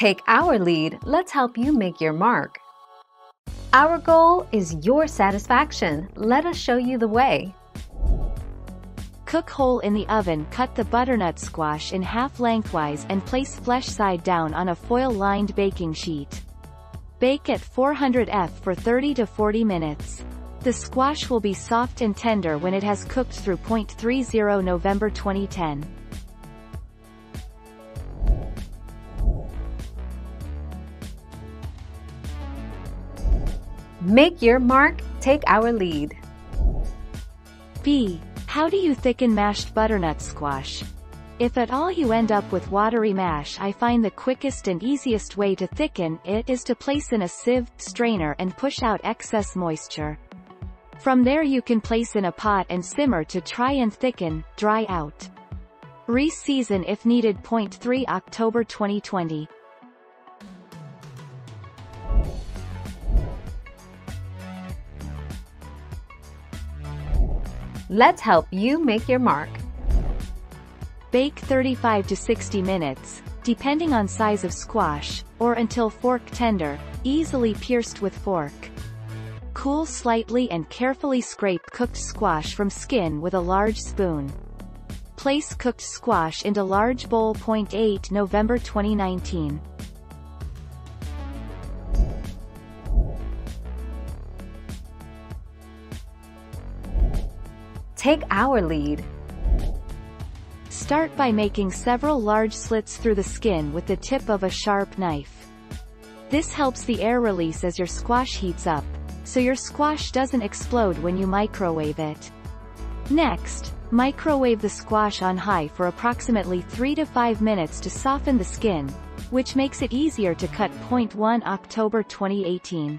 Take our lead, let's help you make your mark. Our goal is your satisfaction. Let us show you the way. Cook whole in the oven cut the butternut squash in half lengthwise and place flesh side down on a foil-lined baking sheet. Bake at 400 F for 30 to 40 minutes. The squash will be soft and tender when it has cooked through .30 November 2010. Make your mark, take our lead. B. How do you thicken mashed butternut squash? If at all you end up with watery mash I find the quickest and easiest way to thicken it is to place in a sieve, strainer and push out excess moisture. From there you can place in a pot and simmer to try and thicken, dry out. Re-season if needed. 3 October 2020 Let's help you make your mark. Bake 35 to 60 minutes, depending on size of squash, or until fork tender, easily pierced with fork. Cool slightly and carefully scrape cooked squash from skin with a large spoon. Place cooked squash into large bowl. 8 November 2019. Take our lead. Start by making several large slits through the skin with the tip of a sharp knife. This helps the air release as your squash heats up, so your squash doesn't explode when you microwave it. Next, microwave the squash on high for approximately 3 to 5 minutes to soften the skin, which makes it easier to cut. 1 October 2018